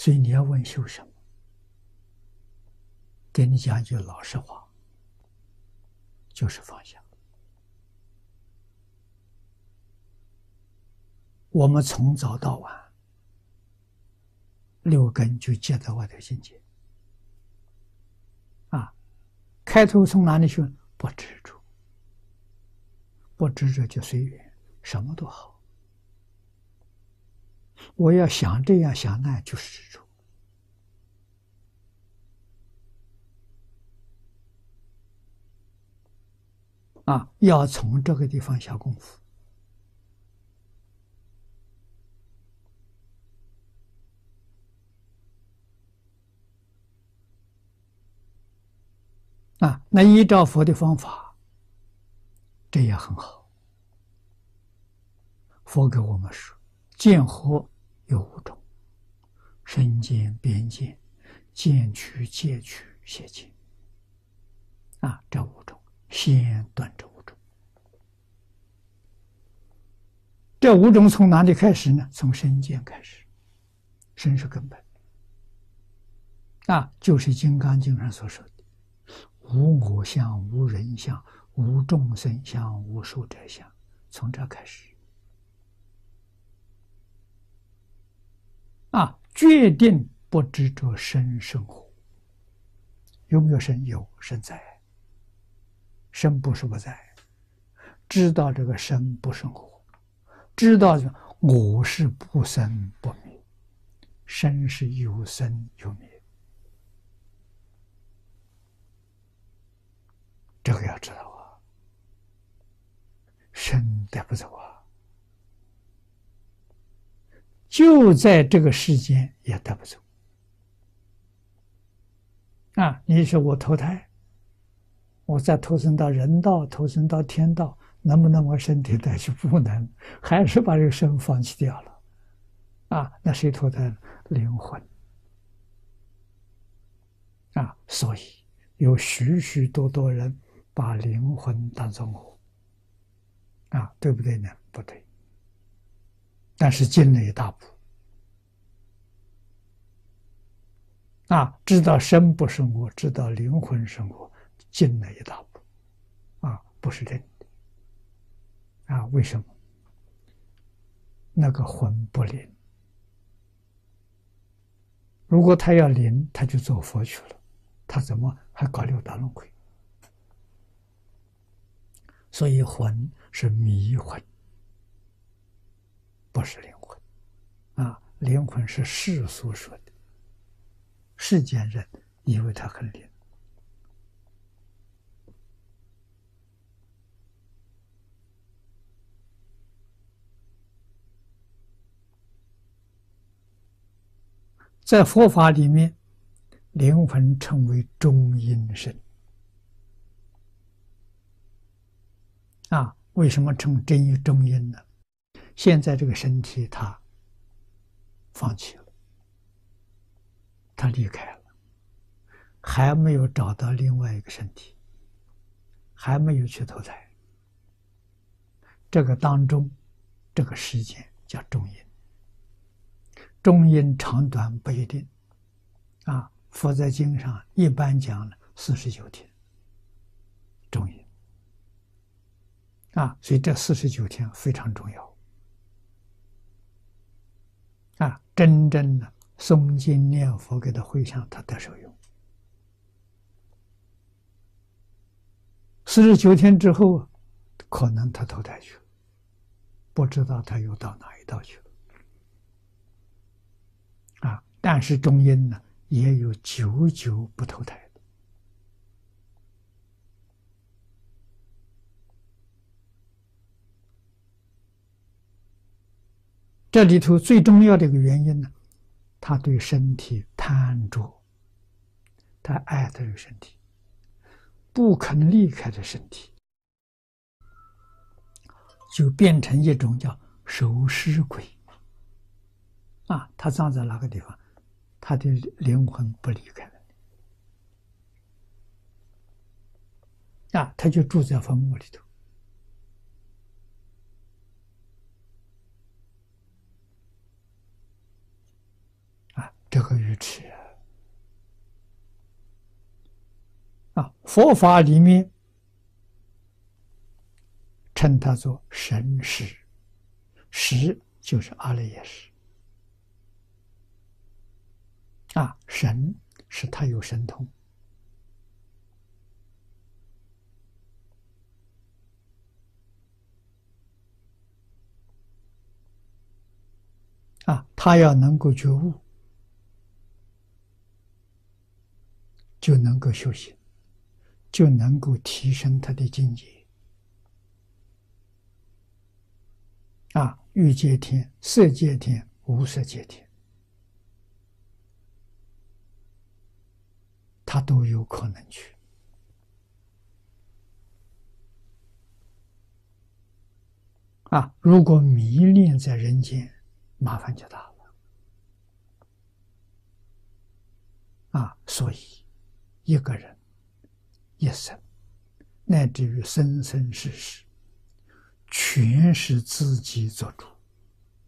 所以你要问修什么？给你讲一句老实话，就是放下。我们从早到晚，六根就接在外头境界。啊，开头从哪里学？不执着，不执着就随缘，什么都好。我要想这样想那样，就是执着。啊，要从这个地方下功夫。啊，那依照佛的方法，这也很好。佛给我们说，见惑有五种：身见、边见、见取、戒取、邪见。啊，这五种，先断这五种。这五种从哪里开始呢？从身见开始，身是根本。啊，就是《金刚经》上所说的。无我相，无人相，无众生相，无寿者相。从这开始，啊，决定不执着生生活。有没有生？有生在。生不是不在，知道这个生不生活，知道我是不生不灭，生是有生有灭。这个要知道啊，生带不走啊，就在这个世间也带不走啊！你说我投胎，我再投生到人道，投生到天道，能不能我身体带去？不能，还是把这个身放弃掉了啊！那谁投胎？灵魂啊！所以有许许多多人。把灵魂当做我，啊，对不对呢？不对。但是进了一大步，啊，知道生不生我，知道灵魂生活，进了一大步，啊，不是真的，啊，为什么？那个魂不灵。如果他要灵，他就做佛去了，他怎么还搞六道轮回？所以魂是迷魂，不是灵魂，啊，灵魂是世俗说的，世间人以为他很灵。在佛法里面，灵魂称为中阴身。啊，为什么称真因中阴呢？现在这个身体他放弃了，他离开了，还没有找到另外一个身体，还没有去投胎。这个当中，这个时间叫中阴。中阴长短不一定，啊，佛在经上一般讲了四十九天，中阴。啊，所以这四十九天非常重要。啊，真正的诵经念佛给他回向，他得受用。四十九天之后，可能他投胎去了，不知道他又到哪一道去了。啊，但是中阴呢，也有久久不投胎。这里头最重要的一个原因呢，他对身体贪着，他爱这个身体，不肯离开这身体，就变成一种叫守尸鬼。啊，他葬在哪个地方，他的灵魂不离开了，啊，他就住在坟墓里头。这个愚痴啊！佛法里面称它做神识，识就是阿赖耶识啊，神是他有神通。啊，他要能够觉悟，就能够修行，就能够提升他的境界。啊，欲界天、色界天、无色界天，他都有可能去。啊，如果迷恋在人间。麻烦就大了啊！所以，一个人一生，乃至于生生世世，全是自己做主，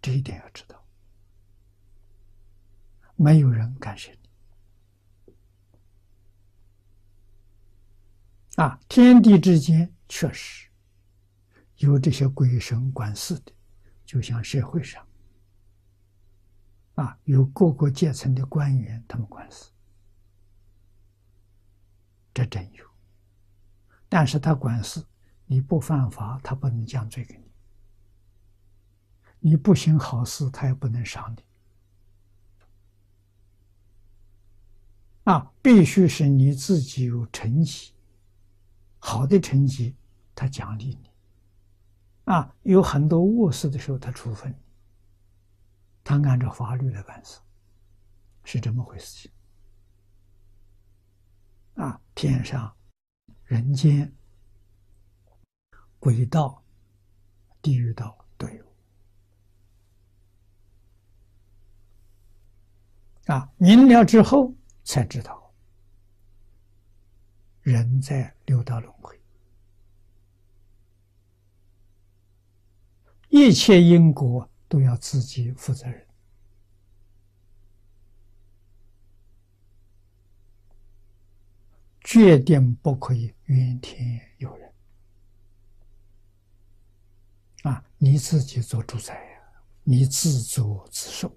这一点要知道，没有人干涉你啊！天地之间确实有这些鬼神管事的，就像社会上。啊，有各个阶层的官员，他们管事，这真有。但是他管事，你不犯法，他不能降罪给你；你不行好事，他也不能赏你。啊，必须是你自己有成绩，好的成绩，他奖励你；啊，有很多恶事的时候，他处分你。他按照法律来办事，是这么回事情啊！天上、人间、鬼道、地狱道都有啊！明了之后才知道，人在六道轮回，一切因果。都要自己负责任，决定不可以怨天尤人啊！你自己做主宰呀，你自作自受。